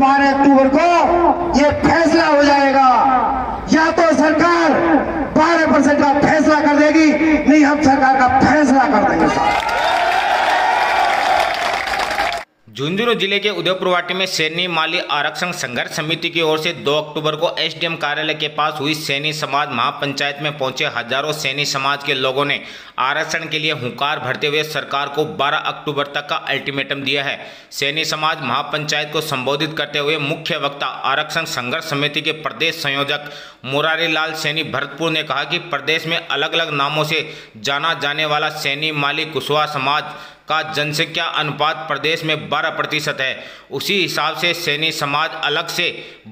बारह अक्टूबर को ये फैसला हो जाएगा या तो सरकार बारह परसेंट का फैसला कर देगी नहीं हम सरकार का फैसला कर देंगे साहब झुंझुनू ज़िले के उदयपुरवाटी में सैनी माली आरक्षण संघर्ष समिति की ओर से 2 अक्टूबर को एसडीएम कार्यालय के पास हुई सैनी समाज महापंचायत में पहुँचे हज़ारों सैनी समाज के लोगों ने आरक्षण के लिए हुंकार भरते हुए सरकार को 12 अक्टूबर तक का अल्टीमेटम दिया है। सैनी समाज महापंचायत को संबोधित करते हुए मुख्य वक्ता आरक्षण संघर्ष समिति के प्रदेश संयोजक मुरारी लाल सैनी भरतपुर ने कहा कि प्रदेश में अलग अलग नामों से जाना जाने वाला सैनी माली कुशवाहा समाज का जनसंख्या अनुपात प्रदेश में 12 प्रतिशत है। उसी हिसाब से सैनी समाज अलग से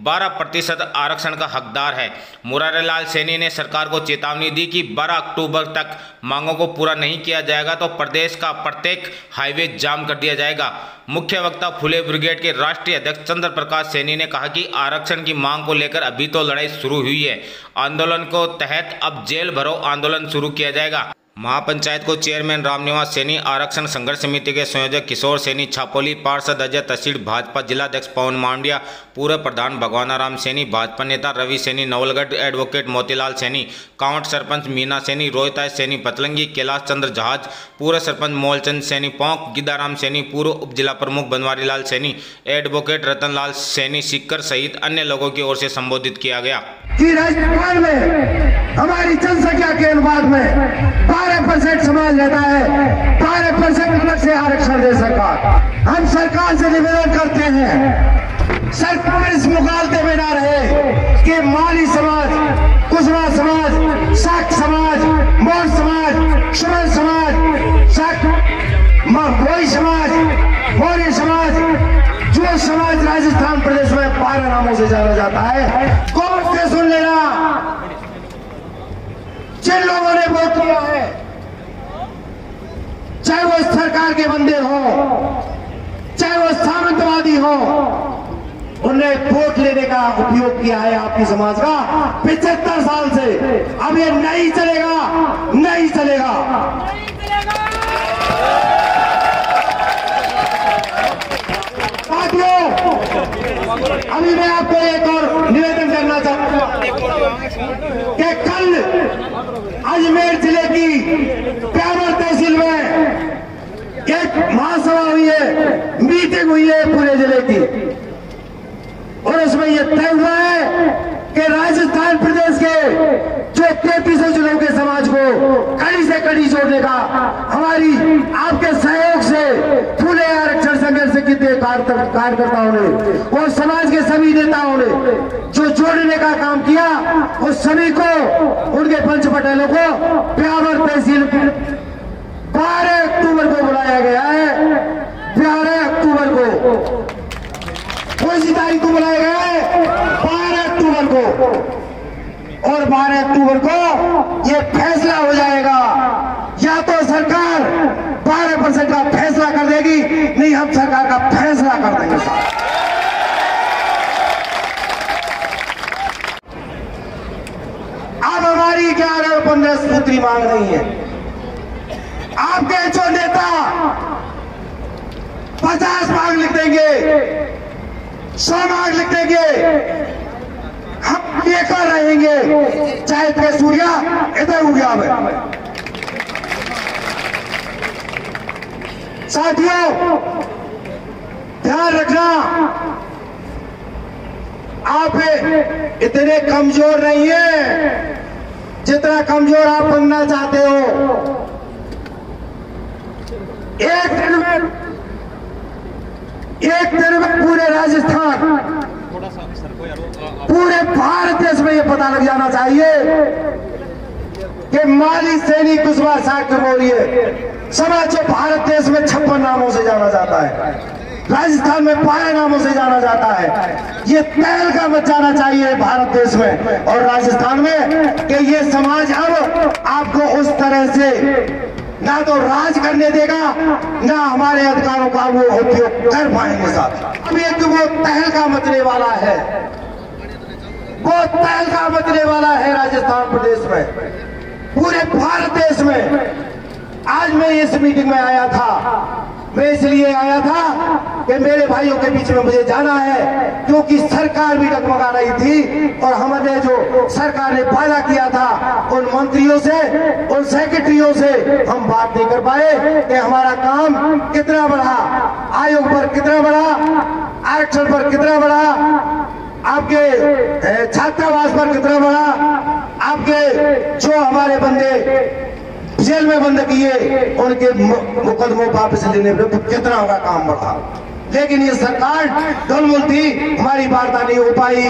12 प्रतिशत आरक्षण का हकदार है। मुरारीलाल सैनी ने सरकार को चेतावनी दी कि 12 अक्टूबर तक मांगों को पूरा नहीं किया जाएगा तो प्रदेश का प्रत्येक हाईवे जाम कर दिया जाएगा। मुख्य वक्ता फुले ब्रिगेड के राष्ट्रीय अध्यक्ष चंद्र प्रकाश सैनी ने कहा कि आरक्षण की मांग को लेकर अभी तो लड़ाई शुरू हुई है। आंदोलन को तहत अब जेल भरो आंदोलन शुरू किया जाएगा। महापंचायत को चेयरमैन रामनिवास सैनी, आरक्षण संघर्ष समिति के संयोजक किशोर सैनी, छापोली पार्षद अजय तहसील, भाजपा जिलाध्यक्ष पवन मांडिया, पूर्व प्रधान भगवाना राम सैनी, भाजपा नेता रवि सैनी, नवलगढ़ एडवोकेट मोतीलाल सैनी काउंट सरपंच मीना सैनी रोहिता सैनी, पतलंगी कैलाश चंद्र जहाज़, पूर्व सरपंच मोलचंद सैनी, पोंक गिदाराम सैनी, पूर्व उप जिला प्रमुख बनवारी लाल सैनी, एडवोकेट रतन लाल सैनी सिक्कर सहित अन्य लोगों की ओर से संबोधित किया गया। हमारी जनसंख्या के अनुपात में बारह परसेंट समाज रहता है। बारह परसेंट अलग से आरक्षण दे सरकार। हम सरकार से निवेदन करते हैं, सरकार इस मुकालते में ना रहे कि माली समाज कुशवा समाज शाक समाज मौज समाज सुमन समाज भोई समाज मौर्य समाज, जो समाज राजस्थान प्रदेश में बारह नामों से जाना जाता है कौन से सुन लेना जिन लोगों ने वोट किया है, चाहे वो सरकार के बंदे हो, चाहे वो सामंतवादी हो उन्हें वोट लेने का उपयोग किया है आपकी समाज का पिछहत्तर साल से। अब ये नहीं चलेगा नहीं चलेगा। साथियों, अभी मैं आपको एक और निवेदन करना चाहता हूँ कि कल अजमेर ज़िले की प्यावर तहसील में एक महासभा हुई है, मीटिंग हुई है पूरे ज़िले की। और उसमें यह तय हुआ है कि राजस्थान प्रदेश के जो तैतीस जिलों के समाज को कड़ी से कड़ी जोड़ने का हमारी आपके सहयोग से फूले आरक्षण संघर्ष के कार्यकर्ताओं ने और समाज के सभी नेताओं ने जो जोड़ने का काम किया उस सभी को, उनके पंच पटेलों को प्यावर तहसील बारह अक्टूबर को बुलाया गया है। बारह अक्टूबर को। कौन सी तारीख को बुलाया गया है। बारह अक्टूबर को। और 12 अक्टूबर को ये फैसला हो जाएगा। या तो सरकार 12 परसेंट का देगी नहीं, हम सरकार का फैसला कर देंगे अब हमारी ग्यारह और पंद्रह सूत्री मांग नहीं है। आपके जो नेता पचास मांग लिख देंगे, सौ मांग लिख देंगे, हम लेकर रहेंगे। चाहे सूर्या इधर उड़िया में साथियों, ध्यान रखना। आप इतने कमज़ोर नहीं है, जितना कमज़ोर आप बनना चाहते हो। एक दिन में, एक दिन में पूरे राजस्थान, पूरे भारत देश में यह पता लग जाना चाहिए कि माली सैनिक कुशवा साग है समाज भारत देश में छप्पन नामों से जाना जाता है। राजस्थान में बारह नामों से जाना जाता है। ये तैल का मत जाना चाहिए भारत देश में। और राजस्थान में कि ये समाज अब आपको उस तरह से ना तो राज करने देगा, ना हमारे अधिकारों का वो उपयोग कर पाएँगे साथ। अब एक वो तहलका मचने वाला है। वो तहलका मचने वाला है राजस्थान प्रदेश में। पूरे भारत देश में आज मैं इस मीटिंग में आया था। मैं इसलिए आया था कि मेरे भाइयों के बीच में मुझे जाना है, क्योंकि सरकार भी डगमगा रही थी और हमने जो सरकार ने वादा किया था, उन मंत्रियों से, उन सेक्रेटरियों से हम बात नहीं कर पाए कि हमारा काम कितना बढ़ा, आयोग पर कितना बढ़ा, आरक्षण पर कितना बढ़ा, आपके छात्रावास पर कितना बढ़ा, आपके जो हमारे बंदे जेल में बंद किए, उनके मुकदमों वापस लेने पे कितना होगा काम बढ़ा। लेकिन ये सरकार ढुलमुल थी हमारी वार्ता नहीं हो पाई।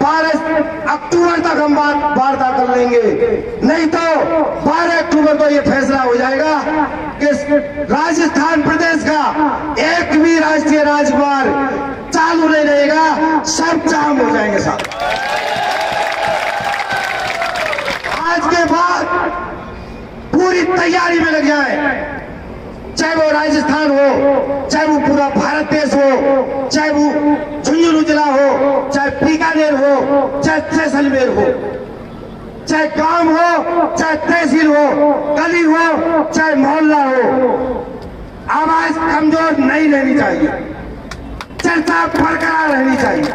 बारह अक्टूबर तक हम वार्ता कर लेंगे। नहीं तो बारह अक्टूबर को ये फैसला हो जाएगा कि राजस्थान प्रदेश का एक भी राष्ट्रीय राजमार्ग चालू नहीं रहेगा। सब जाम हो जाएँगे साहब आज के बाद पूरी तैयारी में लग जाए। चाहे वो राजस्थान हो, चाहे वो पूरा भारत देश हो, चाहे वो झुंझुनू जिला हो, चाहे बीकानेर हो, चाहे जैसलमेर हो, चाहे गाँव हो, चाहे तहसील हो, गली हो, चाहे मोहल्ला हो, आवाज़ कमज़ोर नहीं रहनी चाहिए। चर्चा बरकरार रहनी चाहिए।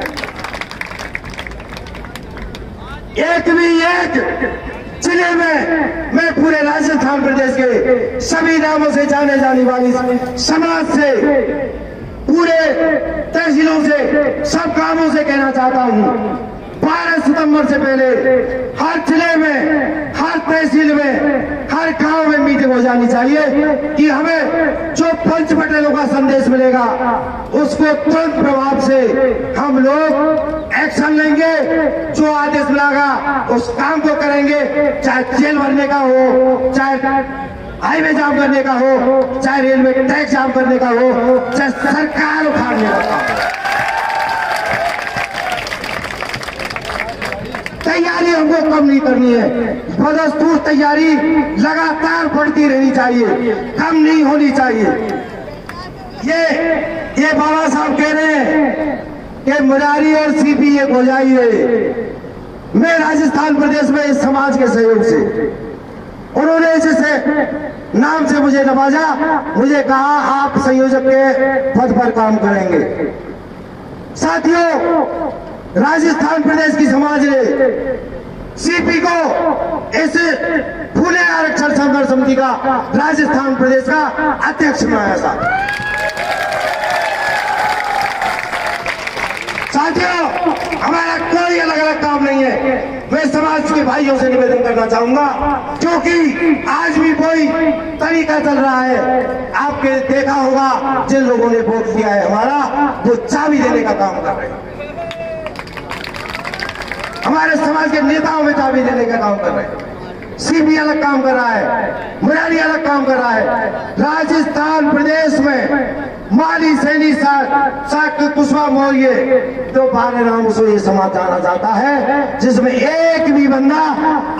एक भी एक। ज़िले में मैं पूरे राजस्थान प्रदेश के सभी नामों से जाने जाने वाली समाज से, पूरे तहसीलों से, सब कामों से कहना चाहता हूँ। बारह सितंबर से पहले हर ज़िले में, हर तहसील में, हर गाँव में मीटिंग हो जानी चाहिए कि हमें जो पंच पटेलों का संदेश मिलेगा, उसको तुरंत प्रभाव से हम लोग एक्शन लेंगे, जो आदेश मिलेगा उस काम को करेंगे, चाहे जेल भरने का हो, चाहे हाईवे जाम करने का हो, चाहे रेलवे ट्रैक जाम करने का हो, चाहे सरकार उखाड़ने का हो। तैयारी हमको कम नहीं करनी है। बदस्तूर तैयारी लगातार बढ़ती रहनी चाहिए, कम नहीं होनी चाहिए। ये ये बाबा साहब कह रहे हैं कि मुरारी और सीपी एक हो। जाइए मैं राजस्थान प्रदेश में इस समाज के सहयोग से, उन्होंने जैसे नाम से मुझे नवाजा, मुझे कहा, आप संयोजक के पद पर काम करेंगे। साथियों, राजस्थान प्रदेश की समाज ने सीपी को इस फूले आरक्षण संघर्ष समिति का राजस्थान प्रदेश का अध्यक्ष बनाया था। साथियों, हमारा कोई अलग अलग काम नहीं है। मैं समाज के भाइयों से निवेदन करना चाहूँगा, क्योंकि आज भी कोई तरीका चल रहा है। आपके देखा होगा, जिन लोगों ने वोट दिया है हमारा, वो चाबी देने का काम कर रहे हैं। हमारे समाज के नेताओं में चाबी देने का काम कर रहे हैं। सीपी अलग काम कर रहा है, मुरारी अलग काम कर रहा है। राजस्थान प्रदेश में माली सैनी साक्य कुशवा मौर्य तो बारह नामों से ये समाज जाना जाता है, जिसमें एक भी बंदा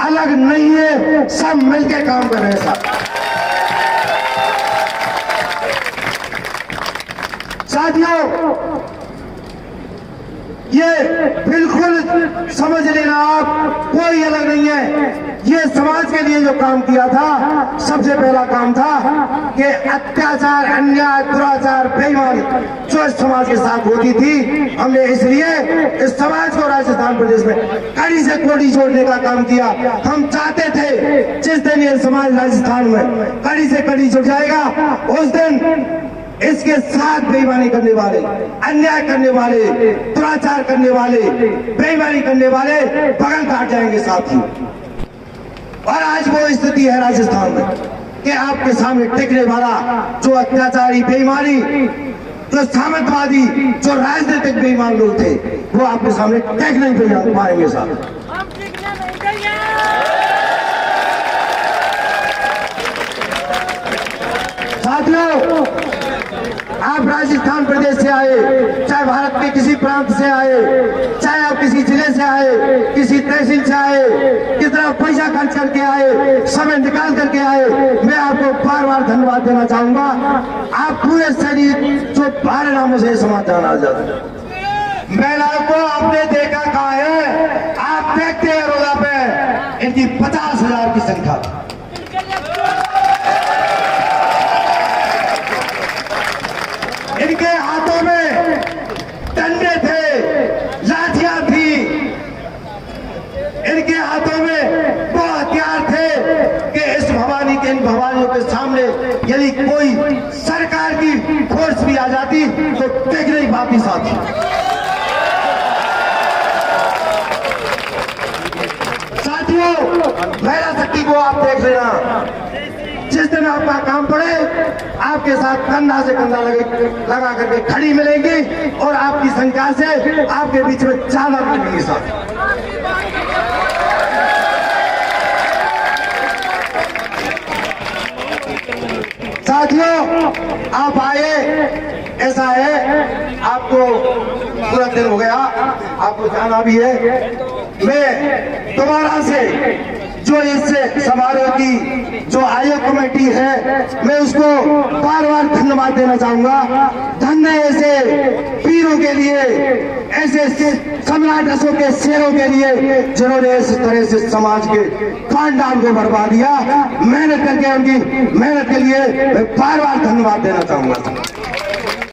अलग नहीं है, सब मिलके काम कर रहे हैं साहब साथियों ये बिल्कुल समझ लेना आप, कोई अलग नहीं है। ये समाज के लिए जो काम किया था, सबसे पहला काम था कि अत्याचार, अन्याय, दुराचार, बेईमानी जो इस समाज के साथ होती थी, हमने इसलिए इस समाज को राजस्थान प्रदेश में कड़ी से कोड़ी छोड़ने का काम किया। हम चाहते थे, जिस दिन ये समाज राजस्थान में कड़ी से कड़ी जुड़ जाएगा, उस दिन इसके साथ बेईमानी करने वाले अन्याय करने वाले दुराचार करने वाले बेईमानी करने वाले बगल काट जाएँगे साथ ही और आज वो स्थिति है राजस्थान में कि आपके सामने टिकने वाला जो अत्याचारी बेईमानी जो सामंतवादी जो राजनीतिक बेईमान लोग थे वो आपके सामने टेक नहीं पाएँगे साहब टिकने साथियों आप राजस्थान प्रदेश से आए, चाहे भारत के किसी प्रांत से आए, चाहे आप किसी ज़िले से आए, किसी तहसील से आए, कितना पैसा खर्च करके आए, समय निकाल करके आए, मैं आपको बार बार धन्यवाद देना चाहूँगा। आप पूरे शरीर जो बारह नामों से समाज आ जाता है। महिलाओं को आपने देखा कहा है? आप देखते हैं रोजा पे। इनकी पचास हज़ार की संख्या। सामने यदि कोई सरकार की फोर्स भी आ जाती तो टेक नहीं वापिस आती साथियों, महिला शक्ति को आप देख लेना जिस दिन आपका काम पड़े, आपके साथ कंधा से कंधा लगे, लगा करके खड़ी मिलेंगी और आपकी संख्या से आपके बीच में ज़्यादा मिलेंगी साथ साथियों, आप आए, ऐसा है, आपको पूरा दिन हो गया, आपको जाना भी है। मैं दोबारा से जो इस समारोह की जो आयोग कमेटी है, मैं उसको बार बार धन्यवाद देना चाहूँगा। धन्य ऐसे वीरों के लिए ऐसे ऐसे सम्राट अशोक के शेरों के लिए जिन्होंने इस तरह से समाज के खानदान को बढ़वा दिया मेहनत करके उनकी मेहनत के लिए बार बार धन्यवाद देना चाहूँगा।